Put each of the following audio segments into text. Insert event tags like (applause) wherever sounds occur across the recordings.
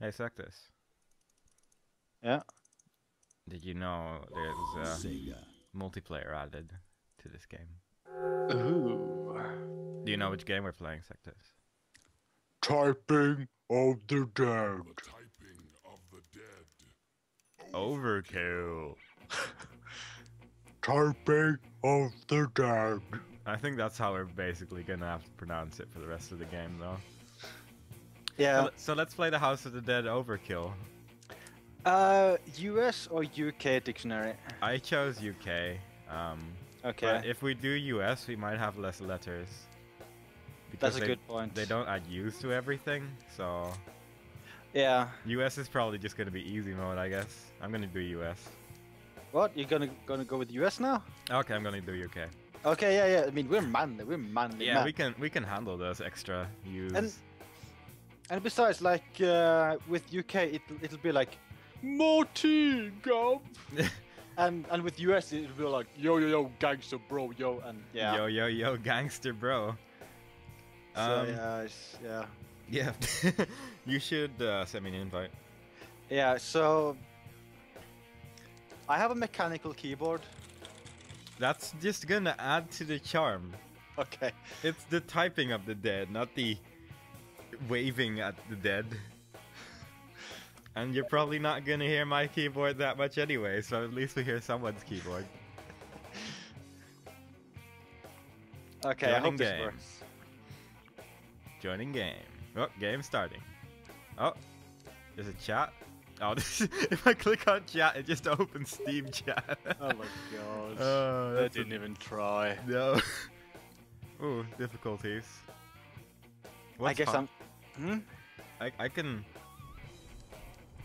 Hey, Sectus. Yeah. Did you know there's uh, multiplayer added to this game? Ooh. Do you know which game we're playing, Sectus? Typing of the dead. typing of the dead. Overkill. (laughs) Typing of the dead. I think that's how we're basically gonna have to pronounce it for the rest of the game, though. Yeah. So, so let's play the House of the Dead Overkill. Uh, US or UK dictionary? I chose UK. Um, Okay. But if we do US, we might have less letters. That's a they, good point. They don't add U's to everything, so Yeah. US is probably just gonna be easy mode, I guess. I'm gonna do US. What? You're gonna gonna go with US now? Okay, I'm gonna do UK. Okay. Yeah. Yeah. I mean, we're manly. We're manly. Yeah, man. we can we can handle those extra U's. And- And besides, like uh, with UK, it it'll be like Marty Gov. (laughs) and and with US, it'll be like yo yo yo gangster bro yo and yeah. Yo yo yo, gangster bro. So Um, yeah, it's- yeah. yeah. (laughs) you should uh, send me an invite. Yeah. So I have a mechanical keyboard. That's just gonna add to the charm. Okay. It's the typing of the dead, not the waving at the dead. And you're probably not gonna hear my keyboard that much anyway, so at least we hear someone's keyboard. Okay. I Joining hope this game. works. Joining game. Oh, game starting. Oh, there's a chat. Oh, (laughs) this, if I click on chat, it just opens Steam chat. Oh my god. (laughs) Oh, they didn't even try. No. (laughs) Ooh, difficulties. I guess hard- I'm. Hmm? I, I can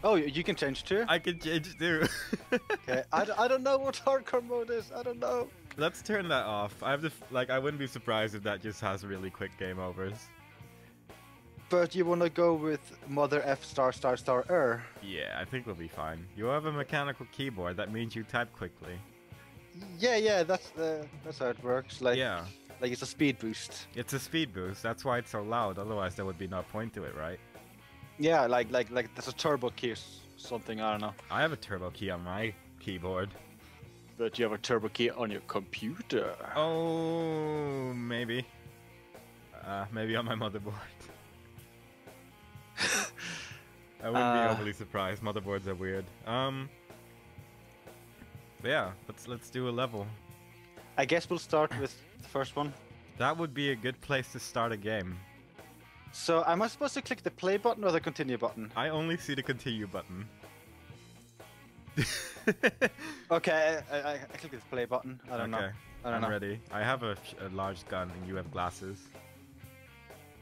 Oh, you can change too. I can change too. (laughs) Okay. I, I don't know what hardcore mode is. I don't know. Let's turn that off. I have the f- like. I wouldn't be surprised if that just has really quick game overs. But you wanna go with Mother F star star star er? Yeah, I think we'll be fine. You have a mechanical keyboard. That means you type quickly. Yeah, yeah. That's uh, that's how it works. Like yeah, like it's a speed boost. it's a speed boost. That's why it's so loud. Otherwise, there would be no point to it, right? Yeah, like like like there's a turbo key or something. I don't know. I have a turbo key on my keyboard. But you have a turbo key on your computer. Oh, maybe. Uh, maybe on my motherboard. (laughs) I wouldn't Uh. be overly surprised. Motherboards are weird. Um. yeah, let's let's do a level. I guess we'll start with the first one. That would be a good place to start a game. So am I supposed to click the play button or the continue button? I only see the continue button. (laughs) Okay, I, I, I click the play button. I don't okay, know. I don't I'm know. ready. I have a, a large gun and you have glasses.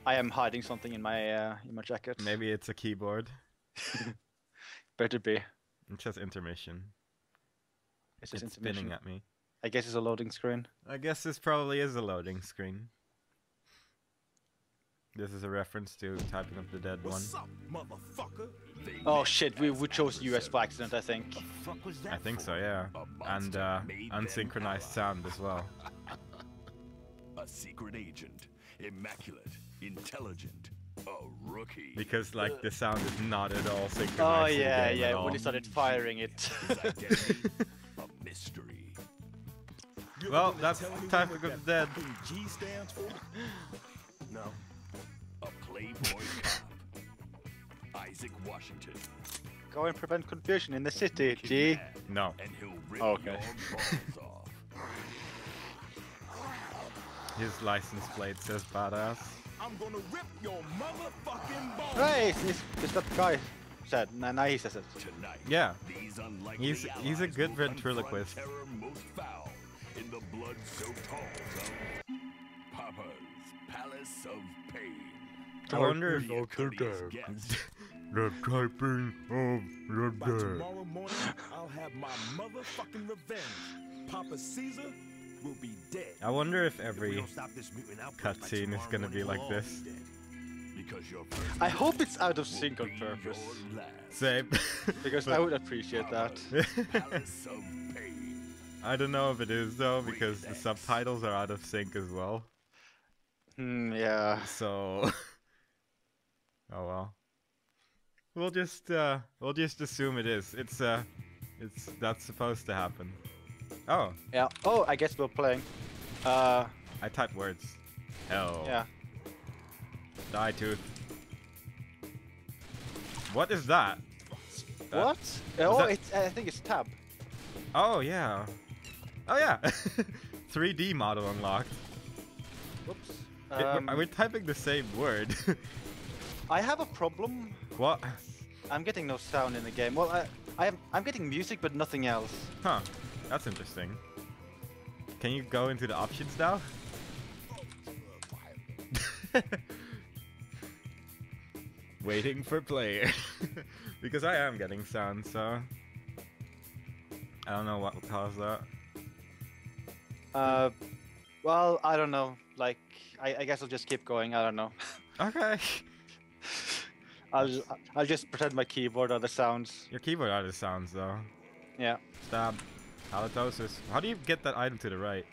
I am hiding something in my uh, in my jacket. Maybe it's a keyboard. (laughs) Better be. It says intermission. It's just It's intermission. spinning at me. I guess it's a loading screen. I guess this probably is a loading screen. This is a reference to Typing of the Dead one. Up, motherfucker? Oh shit, we, we chose US by accident, I think. fuck was that I think for? so, yeah. And uh, unsynchronized sound as well. (laughs) A secret agent, immaculate, intelligent, a rookie. Because like the sound is not at all synchronized. Oh yeah, yeah. When he started firing it. His identity, (laughs) a mystery. You Well, that's time to go to of that the Dead. G stands for? No. A playboy cop. (laughs) Isaac Washington. Go and prevent confusion in the city, G. No, And he'll rip Okay. your off. (laughs) his license plate says badass. I'm gonna rip your motherfucking balls Hey, it's, it's, it's that guy said. Nah, nah, he says it. tonight. Yeah, These He's- he's a allies good will confront ventriloquist. Terror most foul in the blood-soaked halls of Papa's Palace of Pain. I wonder if Be a courteous the typing of the By tomorrow morning, I'll have my motherfucking revenge. Papa Caesar will be dead. I wonder if If every don't stop this mutant outbreak by cutscene is gonna be like this. Because I hope it's out of sync on purpose. same. Because But I would appreciate that. (laughs) Palace of Pain. I don't know if it is though because the subtitles are out of sync as well. Hmm, yeah. So, (laughs) oh well. We'll just uh, we'll just assume it is. It's uh, it's that's supposed to happen. Oh, Yeah. Oh, I guess we're playing. Uh, I typed words. Hell. yeah. Die tooth. What is that? What? oh, that- it's. I think it's tab. Oh yeah. Oh yeah. (laughs) 3D model unlocked. Whoops. It- we're- Um, we're typing the same word. (laughs) I have a problem. what? I'm getting no sound in the game. Well, I, I am. I'm getting music, but nothing else. Huh. That's interesting. Can you go into the options now? (laughs) Waiting for player. because I am getting sound, so I don't know what will cause that. Uh, well, I don't know. Like, I, I guess I'll just keep going. I don't know. (laughs) Okay. I'll I'll just pretend my keyboard are the sounds. Your keyboard are the sounds though. Yeah. Stab. Halitosis. How do you get that item to the right?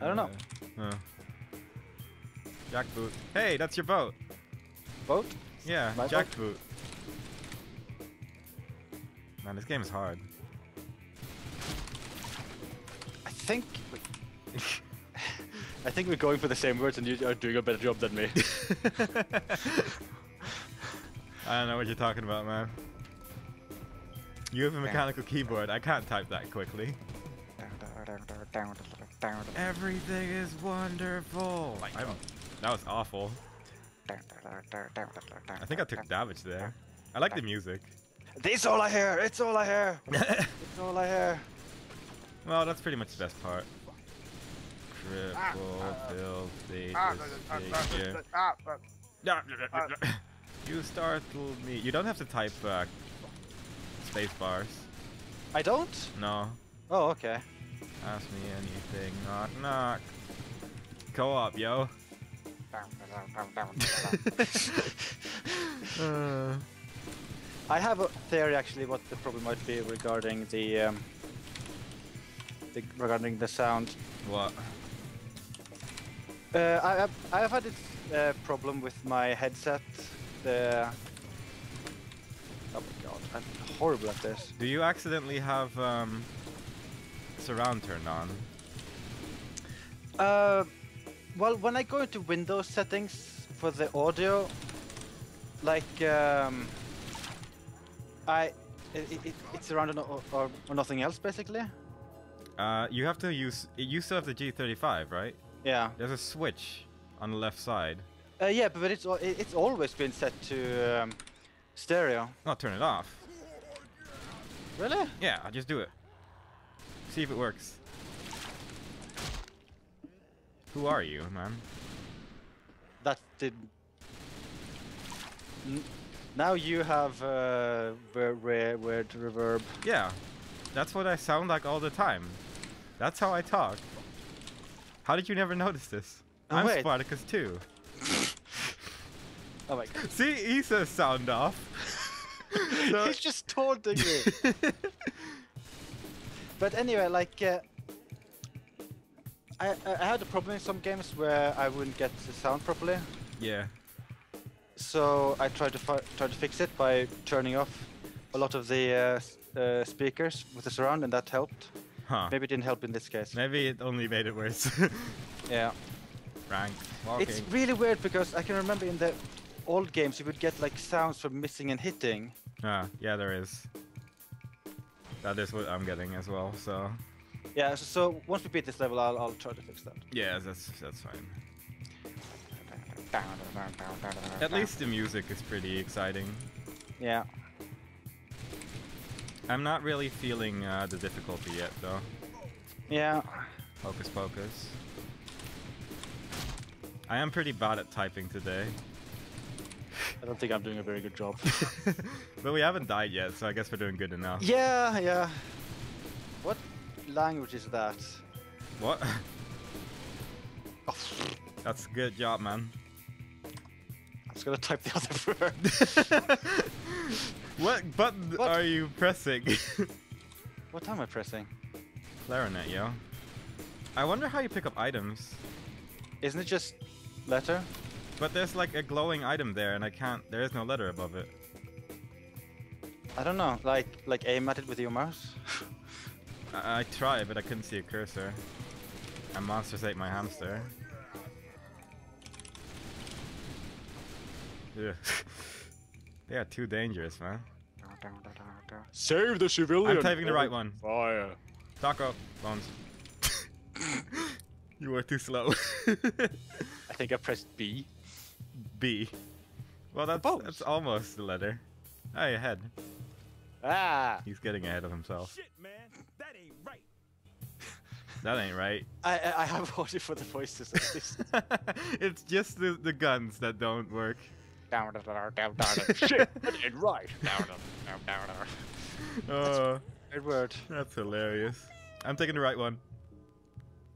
I don't know. Uh. Jackboot. Hey, that's your boat. Boat? Yeah, jackboot. Man, this game is hard. Think. (laughs) I think we're going for the same words, and you are doing a better job than me. (laughs) I don't know what you're talking about, man. You have a mechanical keyboard. I can't type that quickly. Everything is wonderful. I'm- that was awful. I think I took damage there. I like the music. This all I hear. It's all I hear. (laughs) It's all I hear. Well, that's pretty much the best part. Triple filthy decision. You startled me. You don't have to type uh, space bars. I don't. No. Oh, okay. Ask me anything. Knock knock. Co-op, yo. Uh, (laughs) (laughs) I have a theory actually what the problem might be regarding the, um, the regarding the sound. what? Uh, I have I have had this uh, problem with my headset. The oh my god, I'm horrible at this. Do you accidentally have um, surround turned on? Uh, well, when I go into Windows settings for the audio, like um, I it, it, it's around or, or, or nothing else basically. Uh, you have to use. You still have the G35, right? Yeah. There's a switch on the left side. Uh, yeah, but it's it's always been set to um, stereo. Not turn it off. Really? Yeah, I'll just do it. See if it works. Who are you, man? That did. Now you have uh, weird reverb. Yeah, that's what I sound like all the time. That's how I talk. How did you never notice this? I'm. Spartacus too. (laughs) Oh my god. See, he says sound off. (laughs) So- He's just taunting me. (laughs) But anyway, like, uh, I I had a problem in some games where I wouldn't get the sound properly, yeah. so I tried to try to fix it by turning off a lot of the uh, uh, speakers with the surround, and that helped. Huh. Maybe it didn't help in this case. Maybe it only made it worse. (laughs) Yeah. Rank. Walking. It's really weird because I can remember in the old games you would get like sounds from missing and hitting. Ah, yeah, there is. That is what I'm getting as well. So Yeah, so, so once we beat this level, I'll, I'll try to fix that. yeah, that's that's fine. At least the music is pretty exciting. Yeah. I'm not really feeling uh, the difficulty yet, though. Yeah. Hocus pocus. I am pretty bad at typing today. I don't think I'm doing a very good job. (laughs) but we haven't died yet, so I guess we're doing good enough. yeah, yeah. What language is that? What? (laughs) Oh, That's a good job, man. I was gonna type the other (laughs) word. What button What? are you pressing? (laughs) what am I pressing? Clarinet, yo. I wonder how you pick up items. Isn't it just letter? But there's like a glowing item there, and I can't. There is no letter above it. I don't know. Like like aim at it with your mouse. (laughs) I, I tried, but I couldn't see a cursor. And monsters ate my hamster. (laughs) Ugh. They are too dangerous, man. Save the civilian. I'm typing the right one. Fire. Taco bones. (laughs) you were too slow. (laughs) I think I pressed B. B. Well, that's bones. that's almost the letter. Hey, ahead. Ah. He's getting ahead of himself. Shit, man, that ain't right. (laughs) That ain't right. I I, I have voted for the voices it's just the, the guns that don't work. Down, down, down, down, down. Shit. That right. Down, down, down, down. Oh, Good word. that's hilarious. I'm taking the right one.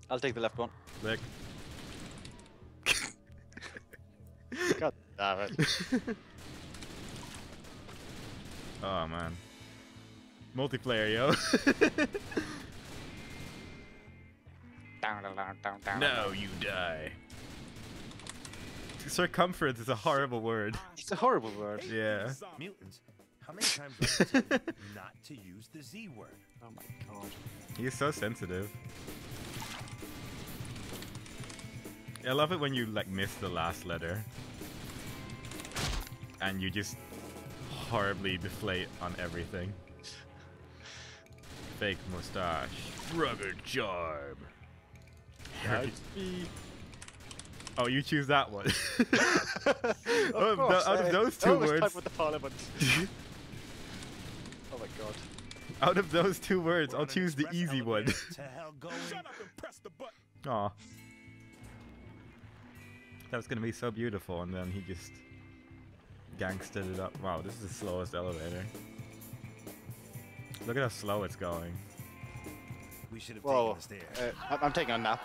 I'll take the left one. Click. God damn it. oh man. Multiplayer, yo. down, down, down, down, down. no, you die. Circumference is a horrible word. It's a horrible word. Yeah. Mutants, how many times (laughs) do I tell you not to use the Z word? Oh my god. He's so sensitive. I love it when you like miss the last letter. And you just horribly deflate on everything. Fake mustache. Rubber charm. Hairy- Oh, you choose that one. Oh, (laughs) of tho- course, out of I those two words, type with the parliament. (laughs) oh my god. out of those two words, We're I'll choose the easy one. elevator (laughs) To hell going. Shut up and press the button. Aw. That was gonna be so beautiful, and then he just gangstered it up. Wow, this is the slowest elevator. Look at how slow it's going. We should have Whoa. taken the stairs. Uh, I'm, I'm taking a nap.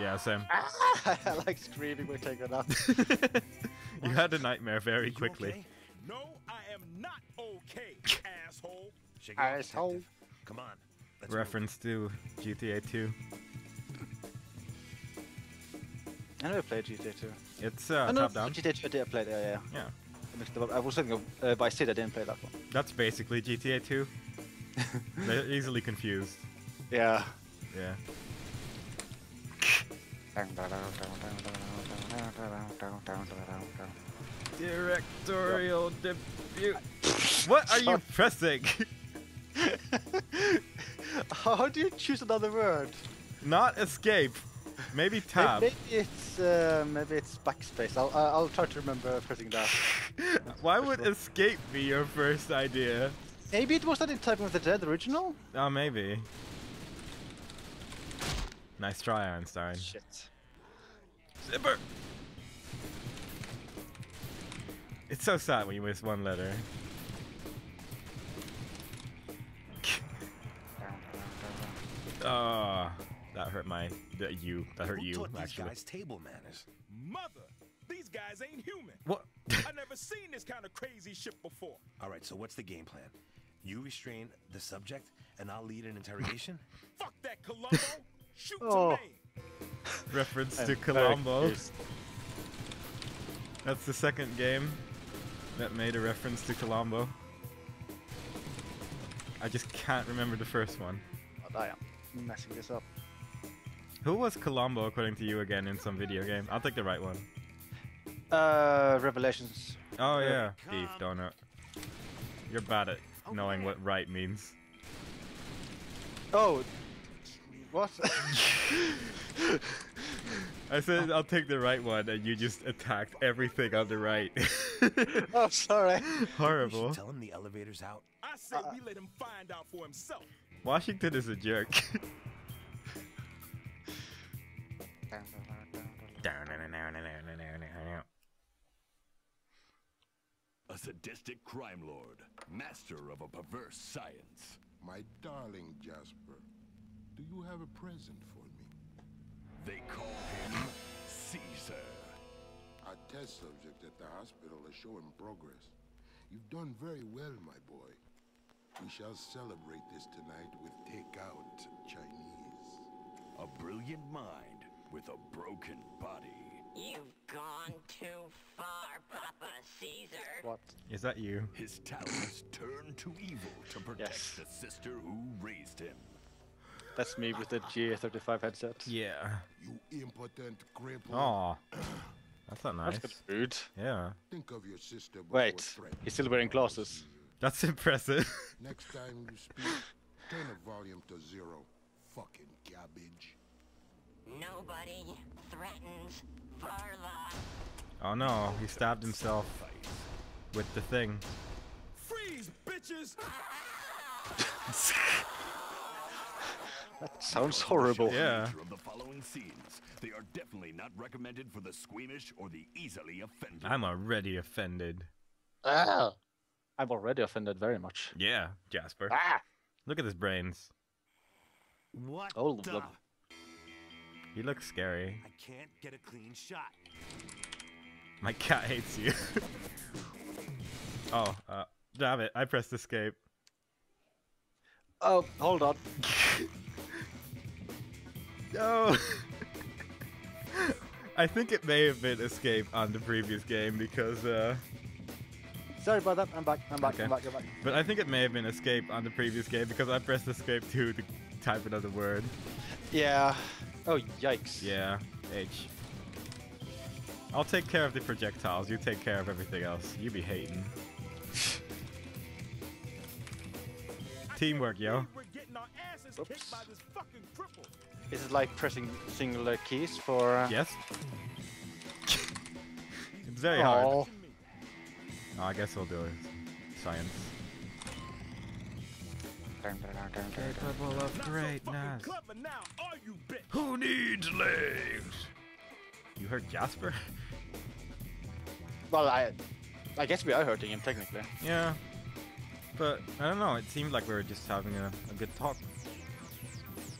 Yeah, Sam. (laughs) I like screaming when taking a nap. you had a nightmare very quickly. okay? No, I am not okay, (laughs) asshole. Shake Asshole. detective. Come on. Let's move. Reference to GTA 2. I never played GTA 2. It's uh, oh, no, top down. GTA 2 I did play, yeah, yeah. Yeah, I mixed up. I was thinking of uh, Vice City, I didn't play that one. that's basically GTA 2. (laughs) They're easily confused. Yeah. Yeah. Directorial debut. What are you pressing? (laughs) How do you choose another word? Not escape. Maybe tab. Maybe it's uh, maybe it's backspace. I'll uh, I'll try to remember pressing that. (laughs) Why would escape be your first idea? Maybe it was that in Typing of the Dead original. Oh, maybe. Nice try, Einstein. Shit. Zipper. It's so sad when you miss one letter. Oh, (laughs) that hurt my that you that hurt Who you taught these actually. guys table manners? Mother, these guys ain't human. What? (laughs) I've never (laughs) seen this kind of crazy shit before. All right, so what's the game plan? You restrain the subject, and I'll lead an interrogation. Fuck that Columbo. Shoot Oh. (laughs) to me. Reference to very Columbo. That's the second game that made a reference to Columbo. I just can't remember the first one. Oh, I am messing this up. Who was Columbo according to you again in some video game? I'll take the right one. Uh, Revelations. Oh Yeah. yeah, beef donut. You're bad at knowing what right means. Oh. What? (laughs) I said I'll take the right one, and you just attacked everything on the right. (laughs) oh, sorry. (laughs) Horrible. should tell him the elevator's out. I say we let him find out for himself. Washington is a jerk. A sadistic crime lord, master of a perverse science. My darling Jasper, do you have a present for me? They call him Caesar. Our test subject at the hospital is showing progress. You've done very well, my boy. We shall celebrate this tonight with takeout Chinese. A brilliant mind with a broken body. You've gone too far, Papa Caesar. What? Is that you? His talents turn to evil to protect Yes. the sister who raised him. That's me with the GA35 headset. Yeah. You impotent cripple. Aw. (coughs) That's not nice. That's good food. Yeah. Think of your sister Wait, he's still wearing glasses. That's impressive. (laughs) Next time you speak, turn the volume to zero. Fucking cabbage. Nobody threatens Varla. Oh no, he stabbed himself with the thing. Freeze, bitches! (laughs) (laughs) That sounds horrible. Yeah. The following scenes, they are definitely not recommended for the squeamish or the easily offended. I'm already offended. Ah. I'm already offended very much. Yeah, Jasper. Ah! Look at his brains. What Oh, the? look. He looks scary. I can't get a clean shot. My cat hates you. oh, uh, damn it. I pressed escape. Oh, hold on. (laughs) (laughs) No! (laughs) I think it may have been escape on the previous game because, uh, Sorry about that. I'm back. I'm back. Okay. I'm back. I'm back. but I think it may have been escape on the previous game because I pressed escape too to type another word. Yeah. Oh, yikes. Yeah, H. I'll take care of the projectiles. You take care of everything else. You be hating. (laughs) Teamwork, yo. Oops. kicked by this fucking cripple. Is it like pressing singular keys for? Uh... Yes. (laughs) it's very hard. Oh, I guess we'll do it. Science. Capable of Not so greatness. now, are you, bitch? Who needs legs? You heard Jasper? Well, I, I guess we are hurting him technically. yeah. But I don't know. It seemed like we were just having a, a good talk,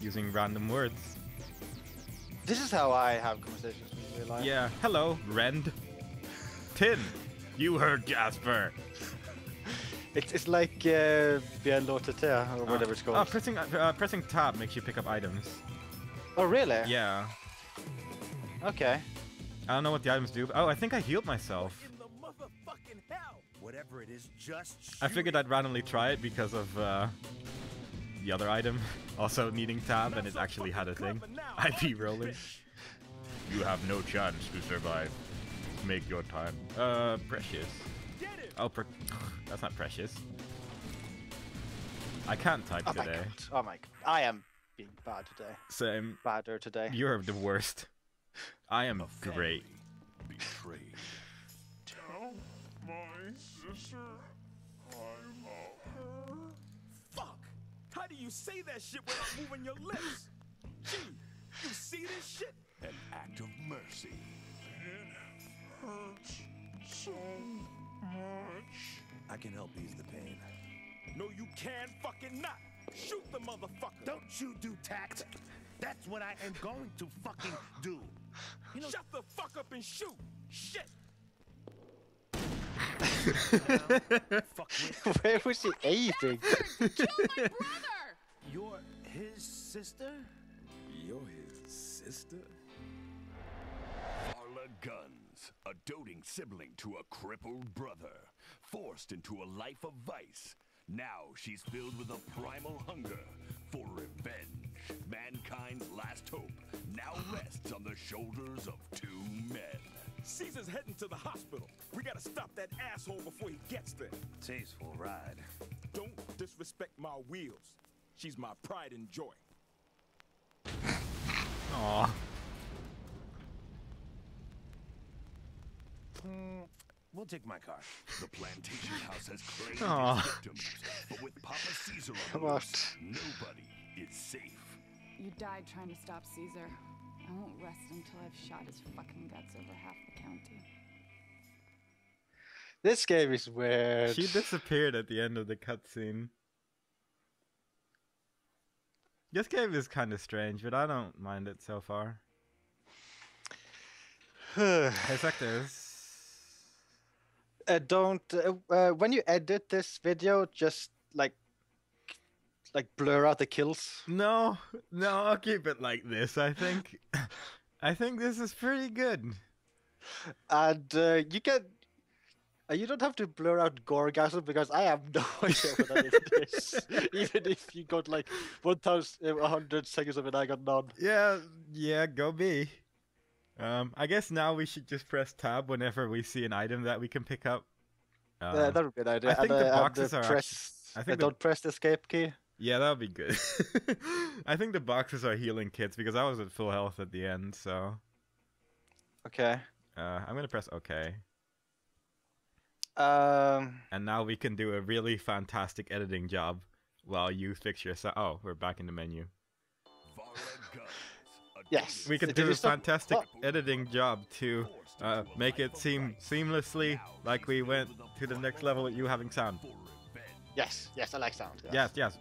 using random words. This is how I have conversations in real life. Yeah. Hello, Rend. Tin. You heard Jasper. It's it's like uh, Bien Lotete or whatever it's called. Oh, pressing uh, uh, pressing tab makes you pick up items. oh, really? Yeah. Okay. I don't know what the items do. But, oh, I think I healed myself. In the motherfucking hell. Whatever it is, just I figured I'd randomly try it because of uh, the other item (laughs) also needing tab, and it actually had a thing. (laughs) I'd be rolling. You have no chance to survive. Make your time. Uh, precious. Oh, pre- (sighs) that's not precious. I can't type Oh today. god. Oh my god. I am being bad today. Same. Badder today. You're the worst. I am great. Betrayed. Fuck. You say that shit without moving your lips? Gee, you see this shit? An act of mercy. I can help ease the pain. No, you can fucking not. Shoot the motherfucker. Don't you do tact? That's what I am going to fucking do. You know, Shut the fuck up and shoot. Shit. fuck (laughs) with Where was he aiming? You're his sister? You're his sister? Varla Guns, a doting sibling to a crippled brother, forced into a life of vice. Now she's filled with a primal hunger for revenge. Mankind's last hope now rests on the shoulders of two men. Caesar's heading to the hospital. We gotta stop that asshole before he gets there. Tasteful ride. Don't disrespect my wheels. She's my pride and joy. Aw. Hmm, we'll take my car. The plantation (laughs) house has claimed Aw. its victims, but with Papa Caesar on Come the on. loose, nobody is safe. You died trying to stop Caesar. I won't rest until I've shot his fucking guts over half the county. This game is weird. She disappeared at the end of the cutscene. This game is kind of strange, but I don't mind it so far. (sighs) Hey, Sectus. uh, don't uh, uh, when you edit this video, just like like blur out the kills. No, no, I'll keep it like this, I think. (laughs) I think this is pretty good. and uh, you can. Uh, you don't have to blur out Gorgasm because I have no (laughs) idea what that is. (laughs) Even if you got like 1,100 seconds of it, I got none. Yeah, yeah, go me. Um, I guess now we should just press tab whenever we see an item that we can pick up. Uh, Uh, that would be an idea. I think and, the uh, boxes uh, are press, I uh, think the- don't press the escape key. yeah, that would be good. (laughs) I think the boxes are healing kits because I was at full health at the end, so Okay. uh, I'm gonna press OK. Um. And now we can do a really fantastic editing job while you fix your sound. Oh, we're back in the menu. Vareg guns. (laughs) A Yes. We can do a fantastic Oh. editing job to uh, make it seem seamlessly like we went to the next level with you having sound. Yes. Yes, I like sound. Yes, yes.